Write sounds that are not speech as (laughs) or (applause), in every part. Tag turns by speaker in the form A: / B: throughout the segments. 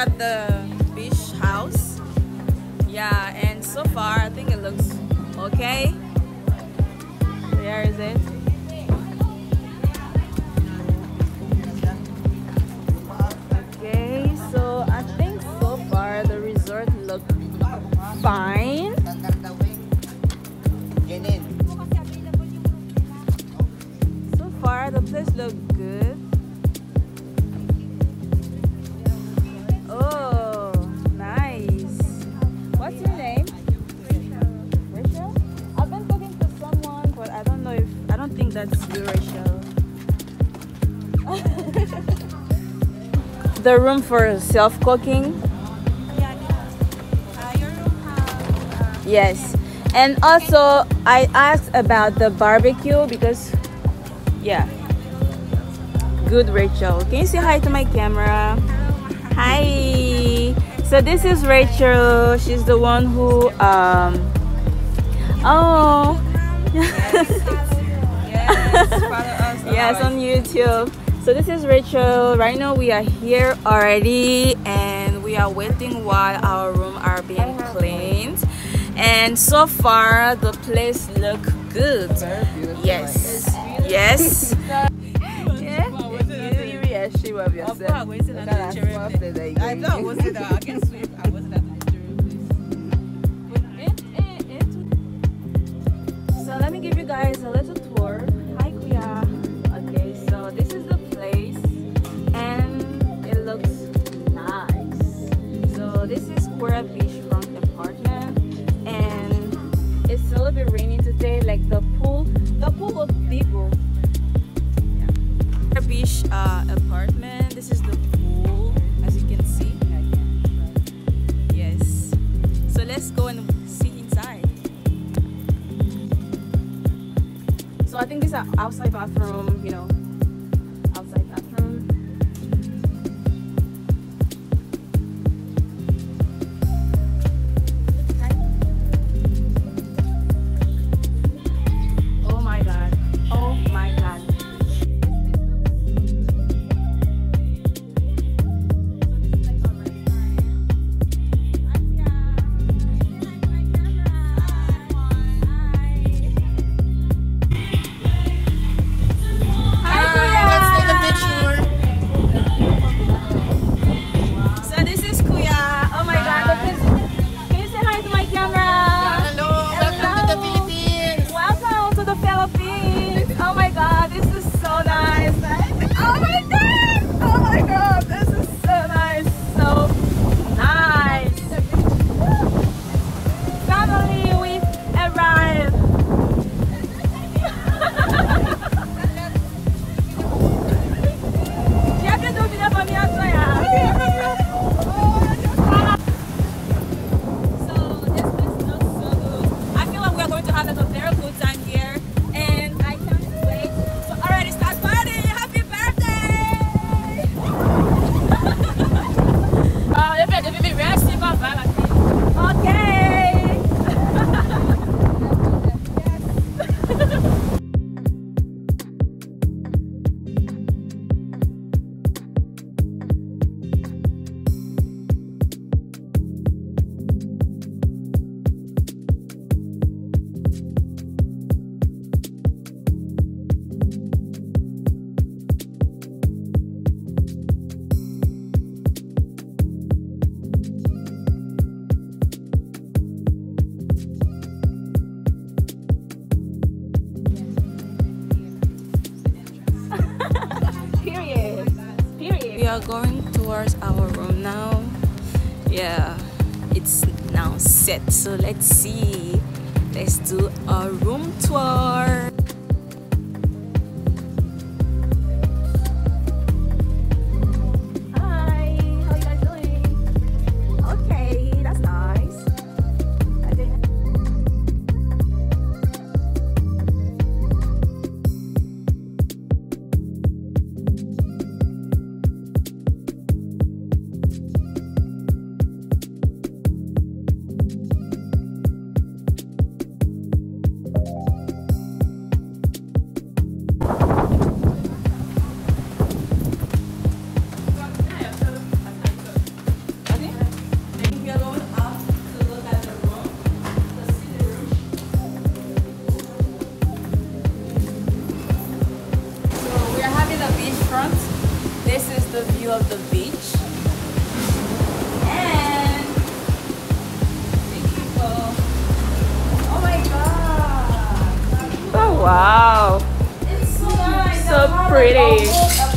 A: at the beach house. Yeah, and so far I think it looks okay. Where is it? That's you, Rachel. the room for self-cooking. Yes. And also I asked about the barbecue because yeah. Good Rachel. Can you say hi to my camera? Hi. So this is Rachel. She's the one who um Oh. (laughs) yes, on YouTube. So this is Rachel. Right now we are here already and we are waiting while our room are being cleaned. And so far the place look good. Yes. Yes.
B: Reassure yourself.
A: I wasn't at the cherry.
B: they
A: I know I wasn't there. I can swim. I wasn't at the So let me give you guys a little are going towards our room now. Yeah, it's now set. So let's see. Let's do a room tour. View of the beach. And Oh my god!
B: Oh wow.
A: It's so nice.
B: So pretty.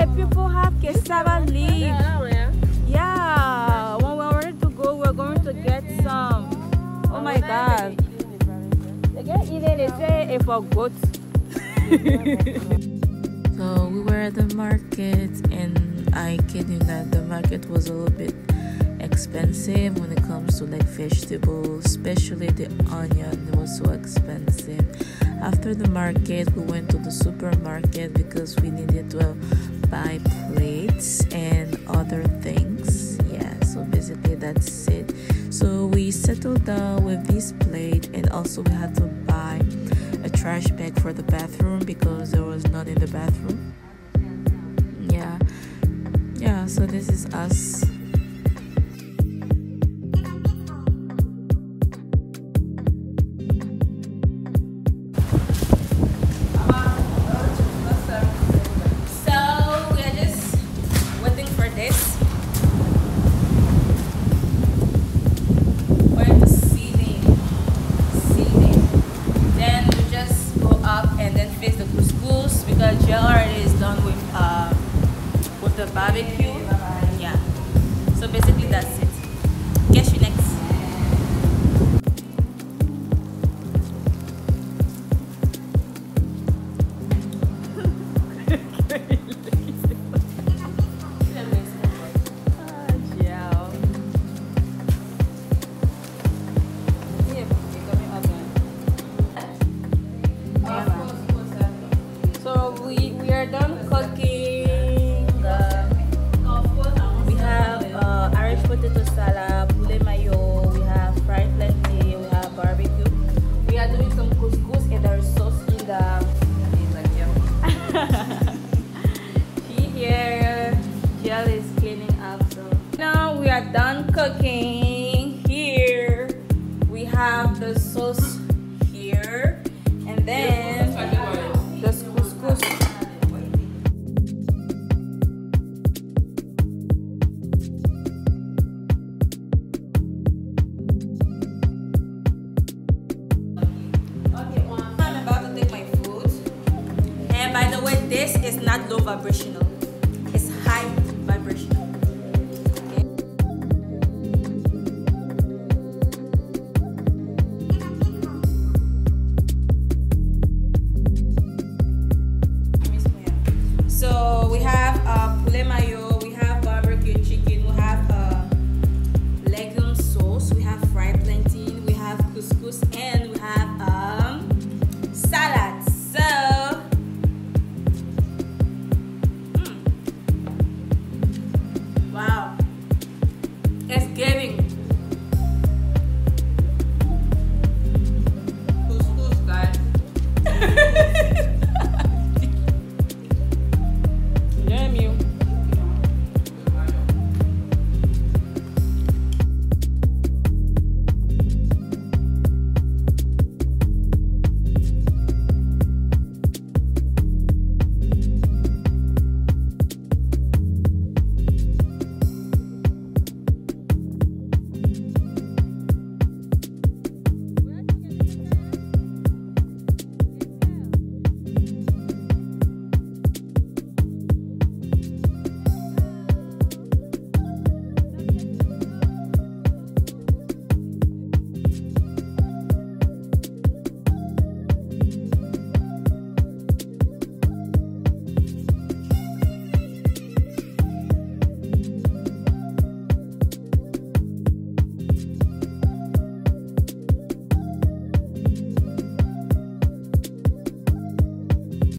A: I
B: said that people have cassava leaf. Yeah, when we're ready to go, we're going to get some. Oh my god. They get eaten, they say it's for goats. (laughs)
C: So we were at the market, and I kid you not, the market was a little bit expensive when it comes to like vegetables, especially the onion. It was so expensive. After the market, we went to the supermarket because we needed to buy plates and other things. Yeah, so basically that's it. So we settled down with this plate, and also we had to buy a trash bag for the bathroom because there was none in the bathroom. Yeah, yeah. So this is us.
A: Barbecue. Yeah. So basically that's it. Done cooking. Here we have the sauce here, and then the couscous. I'm about to take my food. And by the way, this is not low vibrational.